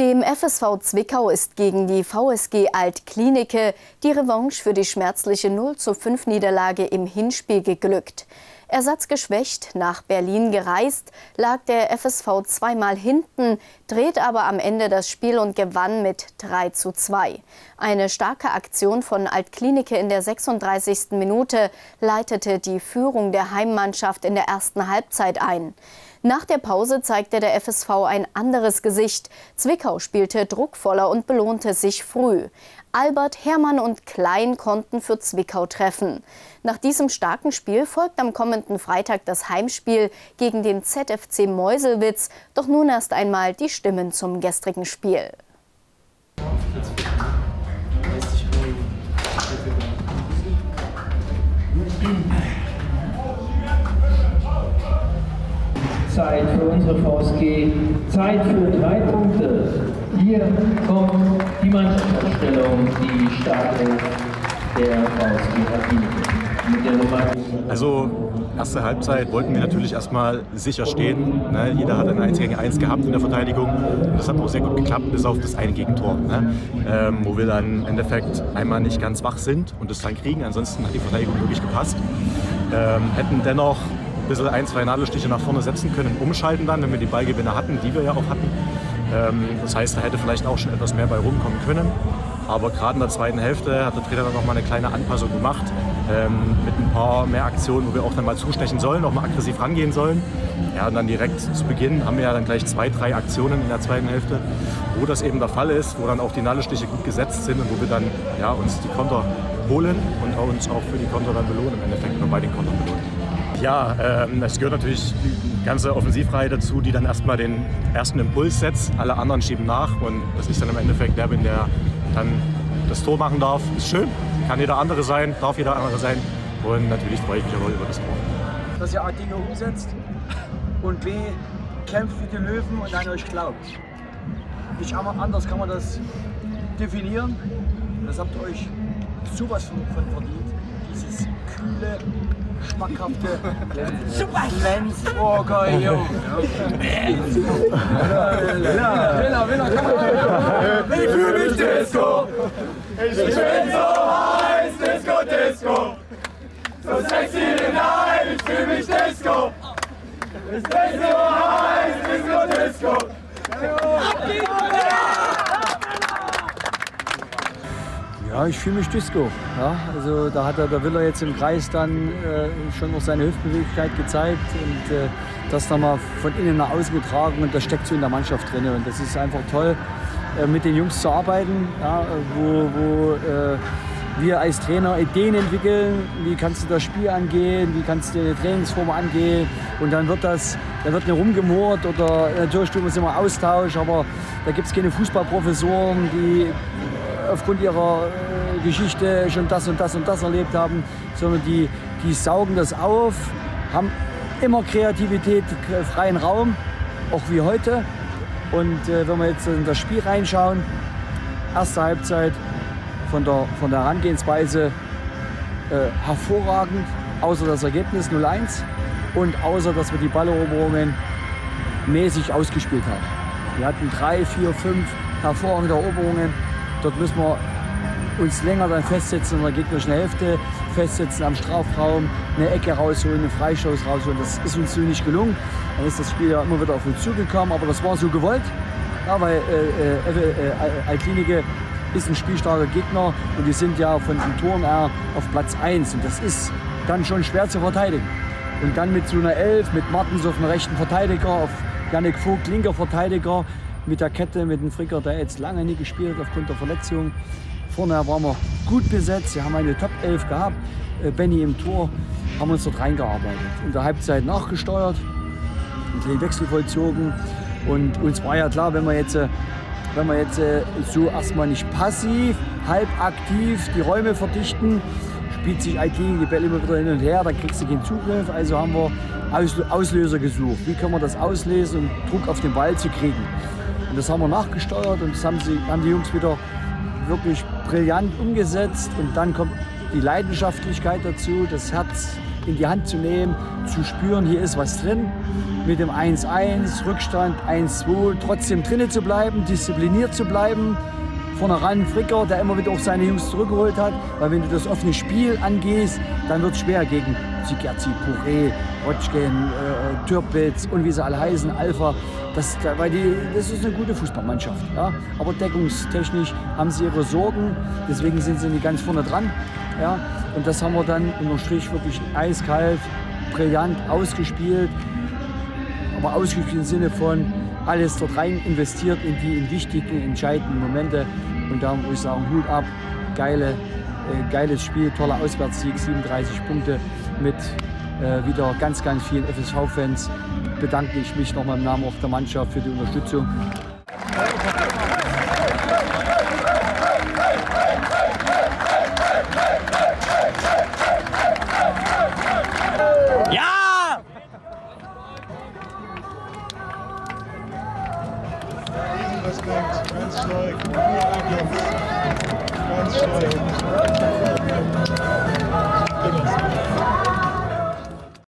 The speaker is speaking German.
Dem FSV Zwickau ist gegen die VSG Altklinike die Revanche für die schmerzliche 0 zu 5 Niederlage im Hinspiel geglückt. Ersatzgeschwächt nach Berlin gereist, lag der FSV zweimal hinten, dreht aber am Ende das Spiel und gewann mit 3 zu 2. Eine starke Aktion von Altklinike in der 36. Minute leitete die Führung der Heimmannschaft in der ersten Halbzeit ein. Nach der Pause zeigte der FSV ein anderes Gesicht. Zwickau spielte druckvoller und belohnte sich früh. Albert, Hermann und Klein konnten für Zwickau treffen. Nach diesem starken Spiel folgt am kommenden Freitag das Heimspiel gegen den ZFC Meuselwitz. Doch nun erst einmal die Stimmen zum gestrigen Spiel. Zeit für unsere VSG, Zeit für drei Punkte. Hier kommt die Mannschaftsaufstellung, die Startelf der VSG Athen. Also erste Halbzeit wollten wir natürlich erstmal sicher stehen. Ne? Jeder hat ein 1 gegen 1 gehabt in der Verteidigung. Das hat auch sehr gut geklappt, bis auf das eine Gegentor. Ne? Ähm, wo wir dann im Endeffekt einmal nicht ganz wach sind und das dann kriegen. Ansonsten hat die Verteidigung wirklich gepasst. Ähm, hätten dennoch bisschen ein, zwei Nadelstiche nach vorne setzen können, umschalten dann, wenn wir die Ballgewinner hatten, die wir ja auch hatten. Ähm, das heißt, da hätte vielleicht auch schon etwas mehr bei rumkommen können. Aber gerade in der zweiten Hälfte hat der Trainer dann noch mal eine kleine Anpassung gemacht. Ähm, mit ein paar mehr Aktionen, wo wir auch dann mal zustechen sollen, auch mal aggressiv rangehen sollen. Ja, und dann direkt zu Beginn haben wir ja dann gleich zwei, drei Aktionen in der zweiten Hälfte, wo das eben der Fall ist, wo dann auch die Nadelstiche gut gesetzt sind und wo wir dann ja, uns die Konter holen und uns auch für die Konter dann belohnen, im Endeffekt nur bei den Kontern belohnen. Ja, ähm, es gehört natürlich die ganze Offensivreihe dazu, die dann erstmal den ersten Impuls setzt. Alle anderen schieben nach und das ist dann im Endeffekt der, wenn der dann das Tor machen darf. Ist schön, kann jeder andere sein, darf jeder andere sein und natürlich freue ich mich aber über das Tor. Dass ihr A Dinge umsetzt und B kämpft wie die Löwen und an euch glaubt. Nicht anders kann man das definieren. Das habt ihr euch sowas von verdient. Dieses kühle, schmackhafte Lenzburger Jung. Ich fühle mich Disco. Ich bin so heiß, Disco, Disco. So sexy nein, ich fühle mich Disco. Ich bin so heiß, Disco, Disco. Ich fühle mich Disco. Ja, also da hat er, der Willer jetzt im Kreis dann äh, schon noch seine Hüftbeweglichkeit gezeigt und äh, das dann mal von innen nach außen getragen und das steckt so in der Mannschaft drin. Und das ist einfach toll, äh, mit den Jungs zu arbeiten, ja, wo, wo äh, wir als Trainer Ideen entwickeln, wie kannst du das Spiel angehen, wie kannst du die Trainingsform angehen und dann wird das, dann wird nicht rumgemurrt oder natürlich tun wir es immer Austausch, aber da gibt es keine Fußballprofessoren, die aufgrund ihrer Geschichte schon das und das und das erlebt haben, sondern die, die saugen das auf, haben immer Kreativität, freien Raum, auch wie heute. Und äh, wenn wir jetzt in das Spiel reinschauen, erste Halbzeit von der, von der Herangehensweise äh, hervorragend, außer das Ergebnis 0-1 und außer dass wir die Balleroberungen mäßig ausgespielt haben. Wir hatten drei, vier, fünf hervorragende Eroberungen Dort müssen wir uns länger dann festsetzen in der gegnerischen Hälfte, festsetzen am Strafraum, eine Ecke rausholen, einen Freistoß rausholen. Das ist uns so nicht gelungen. Dann ist das Spiel ja immer wieder auf uns zugekommen, aber das war so gewollt, ja, weil äh, äh, äh, Altklinike ist ein spielstarker Gegner und die sind ja von den Toren her auf Platz 1 und das ist dann schon schwer zu verteidigen. Und dann mit so einer Elf, mit Martens auf dem rechten Verteidiger, auf Janik Vogt, linker Verteidiger, mit der Kette, mit dem Fricker, der jetzt lange nicht gespielt hat aufgrund der Verletzung. Vorne waren wir gut besetzt, wir haben eine Top 11 gehabt. Äh, Benny im Tor, haben uns dort reingearbeitet. In der Halbzeit nachgesteuert, den Wechsel vollzogen. Und uns war ja klar, wenn wir jetzt, äh, wenn wir jetzt äh, so erstmal nicht passiv, halb aktiv die Räume verdichten, spielt sich IT die Bälle immer wieder hin und her, dann kriegst du keinen Zugriff. Also haben wir Auslöser gesucht. Wie können wir das auslesen, um Druck auf den Ball zu kriegen? Und das haben wir nachgesteuert und das haben, sie, haben die Jungs wieder wirklich brillant umgesetzt. Und dann kommt die Leidenschaftlichkeit dazu, das Herz in die Hand zu nehmen, zu spüren, hier ist was drin. mit dem 1-1, Rückstand 1-2, trotzdem drinnen zu bleiben, diszipliniert zu bleiben. Vorne ran Fricker, der immer wieder auch seine Jungs zurückgeholt hat. Weil wenn du das offene Spiel angehst, dann wird es schwer gegen Zigerzi, Puré, Rotschken, äh, Türpitz und wie sie alle heißen, Alpha. Das, weil die, das ist eine gute Fußballmannschaft. Ja? Aber deckungstechnisch haben sie ihre Sorgen, deswegen sind sie nicht ganz vorne dran. Ja? Und das haben wir dann unterm Strich wirklich eiskalt, brillant ausgespielt. Aber ausgespielt im Sinne von alles dort rein investiert in die in wichtigen, entscheidenden Momente. Und da muss ich sagen, Hut ab, geile, äh, geiles Spiel, toller Auswärtssieg, 37 Punkte mit äh, wieder ganz, ganz vielen FSV-Fans. Bedanke ich mich nochmal im Namen auch der Mannschaft für die Unterstützung. Mustangs, Brandsley, Wiggins, Brandsley, Brandsley.